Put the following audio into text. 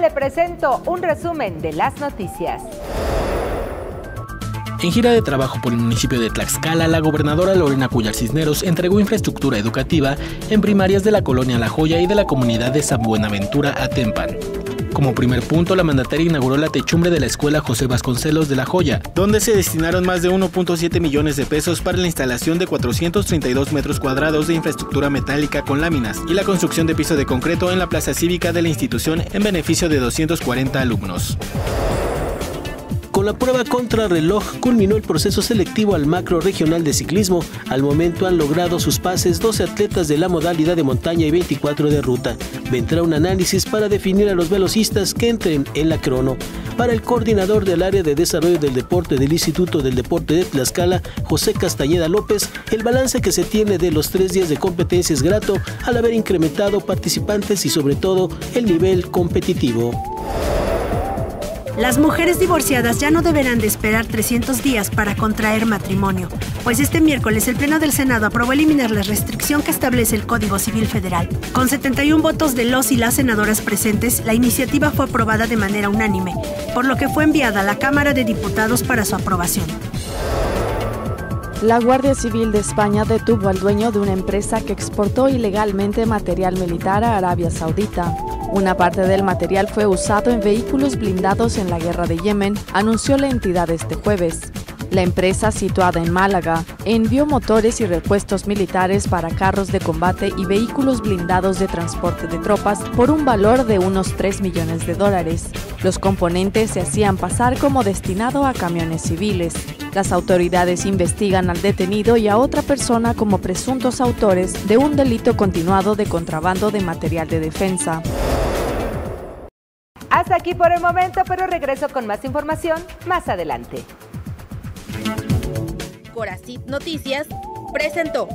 Le presento un resumen de las noticias. En gira de trabajo por el municipio de Tlaxcala, la gobernadora Lorena Cuyar Cisneros entregó infraestructura educativa en primarias de la colonia La Joya y de la comunidad de San Buenaventura, Atempan. Como primer punto, la mandataria inauguró la techumbre de la escuela José Vasconcelos de La Joya, donde se destinaron más de 1.7 millones de pesos para la instalación de 432 metros cuadrados de infraestructura metálica con láminas y la construcción de piso de concreto en la plaza cívica de la institución en beneficio de 240 alumnos. La prueba contra reloj culminó el proceso selectivo al macro regional de ciclismo. Al momento han logrado sus pases 12 atletas de la modalidad de montaña y 24 de ruta. Vendrá un análisis para definir a los velocistas que entren en la crono. Para el coordinador del área de desarrollo del deporte del Instituto del Deporte de Tlaxcala, José Castañeda López, el balance que se tiene de los tres días de competencia es grato al haber incrementado participantes y sobre todo el nivel competitivo. Las mujeres divorciadas ya no deberán de esperar 300 días para contraer matrimonio, pues este miércoles el Pleno del Senado aprobó eliminar la restricción que establece el Código Civil Federal. Con 71 votos de los y las senadoras presentes, la iniciativa fue aprobada de manera unánime, por lo que fue enviada a la Cámara de Diputados para su aprobación. La Guardia Civil de España detuvo al dueño de una empresa que exportó ilegalmente material militar a Arabia Saudita. Una parte del material fue usado en vehículos blindados en la guerra de Yemen, anunció la entidad este jueves. La empresa, situada en Málaga, envió motores y repuestos militares para carros de combate y vehículos blindados de transporte de tropas por un valor de unos 3 millones de dólares. Los componentes se hacían pasar como destinado a camiones civiles. Las autoridades investigan al detenido y a otra persona como presuntos autores de un delito continuado de contrabando de material de defensa. Hasta aquí por el momento, pero regreso con más información más adelante. Coracit Noticias presentó.